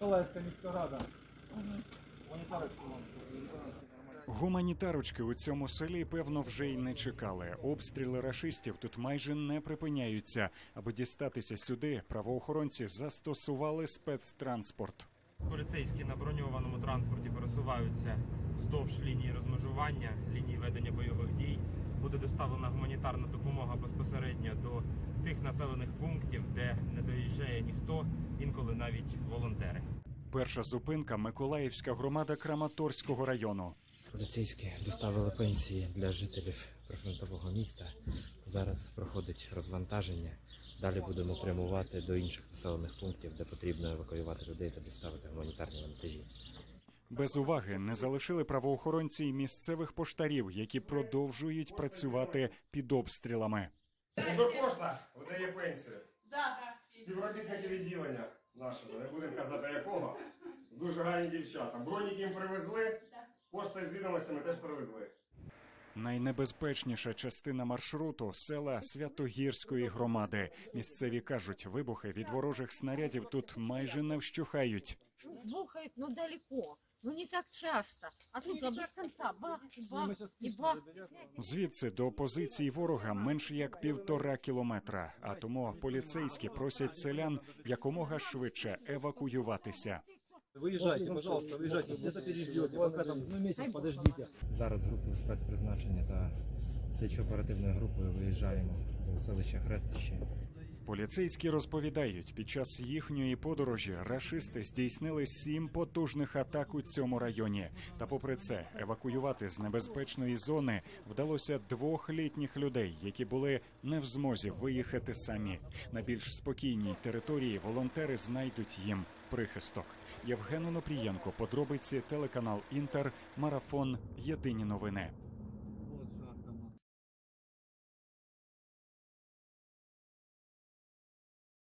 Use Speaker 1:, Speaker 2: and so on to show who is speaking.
Speaker 1: Миколаївська міська рада.
Speaker 2: Гуманітарочки у цьому селі певно вже й не чекали. Обстріли рашистів тут майже не припиняються. Аби дістатися сюди, правоохоронці застосували спецтранспорт.
Speaker 3: Поліцейські на броньованому транспорті пересуваються вздовж лінії розмежування, лінії ведення бойових дій. Буде доставлена гуманітарна допомога безпосередньо до тих населених пунктів, де не доїжджає ніхто, волонтери.
Speaker 2: Перша зупинка Миколаївська громада Краматорського району.
Speaker 4: Поліцейські доставили пенсії для жителів прифронтового міста. Зараз проходить розвантаження. Далі будемо прямувати до інших населених пунктів, де потрібно евакуювати людей та доставити гуманітарні вантажі.
Speaker 2: Без уваги не залишили правоохоронці й місцевих поштарів, які продовжують працювати під обстрілами.
Speaker 5: Укрпошта видає пенсію.
Speaker 6: Да.
Speaker 5: Співробітники відділення нашого, не будемо казати якого. Дуже гарні дівчата. Броніки їм привезли, пошта з відомостями теж привезли.
Speaker 2: Найнебезпечніша частина маршруту села Святогірської громади. Місцеві кажуть, вибухи від ворожих снарядів тут майже не вщухають.
Speaker 6: Бухают, но далеко. Ну не так часто. А тут а без конца. Бах, и бах, и бах.
Speaker 2: Звідси до позицій ворога менш як півтора кілометра. А тому поліцейські просять селян якомога швидше евакуюватися.
Speaker 1: Выезжайте, пожалуйста, выезжайте. Где-то переждете, пока там ну, месяц подождите.
Speaker 4: Зараз групою спецпризначення та слідчо-оперативною групою виїжджаємо до селища Хрестище.
Speaker 2: Поліцейські розповідають, під час їхньої подорожі рашисти здійснили сім потужних атак у цьому районі. Та, попри це, евакуювати з небезпечної зони вдалося двох літніх людей, які були не в змозі виїхати самі. На більш спокійній території волонтери знайдуть їм прихисток. Євген Онопрієнко, подробиці телеканал Інтер, марафон. Єдині новини.